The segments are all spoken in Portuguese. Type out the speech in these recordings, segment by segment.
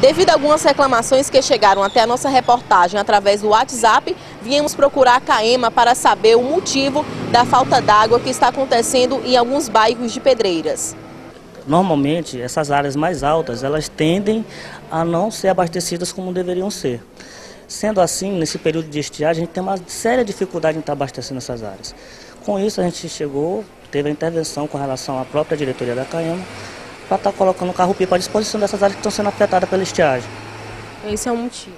Devido a algumas reclamações que chegaram até a nossa reportagem através do WhatsApp, viemos procurar a CAEMA para saber o motivo da falta d'água que está acontecendo em alguns bairros de Pedreiras. Normalmente, essas áreas mais altas, elas tendem a não ser abastecidas como deveriam ser. Sendo assim, nesse período de estiagem, a gente tem uma séria dificuldade em estar abastecendo essas áreas. Com isso, a gente chegou, teve a intervenção com relação à própria diretoria da CAEMA, para estar tá colocando o carro-pipa à disposição dessas áreas que estão sendo afetadas pela estiagem. Esse é o motivo?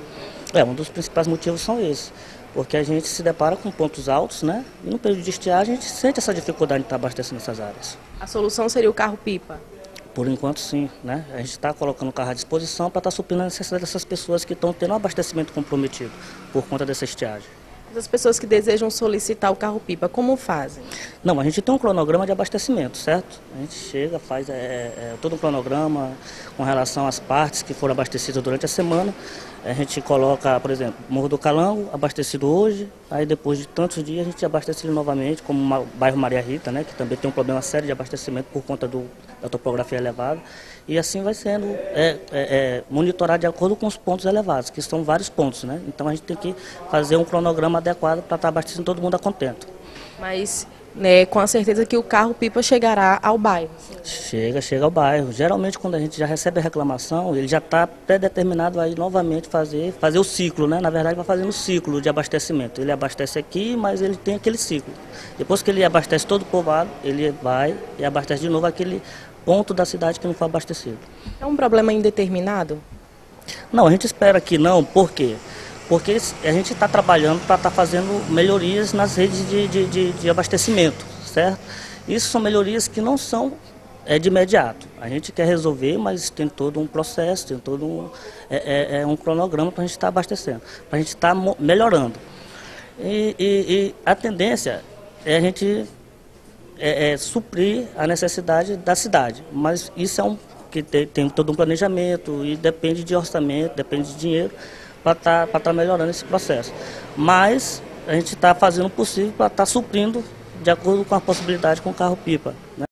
É, um dos principais motivos são esses. Porque a gente se depara com pontos altos, né? E no período de estiagem a gente sente essa dificuldade de estar tá abastecendo essas áreas. A solução seria o carro-pipa? Por enquanto sim, né? A gente está colocando o carro à disposição para estar tá suprindo a necessidade dessas pessoas que estão tendo um abastecimento comprometido por conta dessa estiagem. As pessoas que desejam solicitar o carro-pipa, como fazem? Não, a gente tem um cronograma de abastecimento, certo? A gente chega, faz é, é, todo um cronograma com relação às partes que foram abastecidas durante a semana. A gente coloca, por exemplo, Morro do Calango, abastecido hoje, aí depois de tantos dias a gente abastece ele novamente, como o bairro Maria Rita, né, que também tem um problema sério de abastecimento por conta do, da topografia elevada. E assim vai sendo é, é, é, monitorado de acordo com os pontos elevados, que são vários pontos, né? Então a gente tem que fazer um cronograma adequado para estar abastecendo todo mundo a contento. Mas né, com a certeza que o carro-pipa chegará ao bairro. Chega, chega ao bairro. Geralmente quando a gente já recebe a reclamação, ele já está pré-determinado aí novamente fazer, fazer o ciclo, né? Na verdade vai fazendo o ciclo de abastecimento. Ele abastece aqui, mas ele tem aquele ciclo. Depois que ele abastece todo o povoado, ele vai e abastece de novo aquele ponto da cidade que não foi abastecido. É um problema indeterminado? Não, a gente espera que não, por quê? Porque a gente está trabalhando para estar tá fazendo melhorias nas redes de, de, de, de, abastecimento, certo? Isso são melhorias que não são é, de imediato. A gente quer resolver, mas tem todo um processo, tem todo um, é, é, é um cronograma para a gente estar tá abastecendo, para a gente estar tá melhorando. E, e, e a tendência é a gente é, é, suprir a necessidade da cidade. Mas isso é um que tem, tem, todo um planejamento e depende de orçamento, depende de dinheiro para estar tá, tá melhorando esse processo. Mas a gente está fazendo o possível para estar tá suprindo de acordo com a possibilidade com o carro-pipa. Né?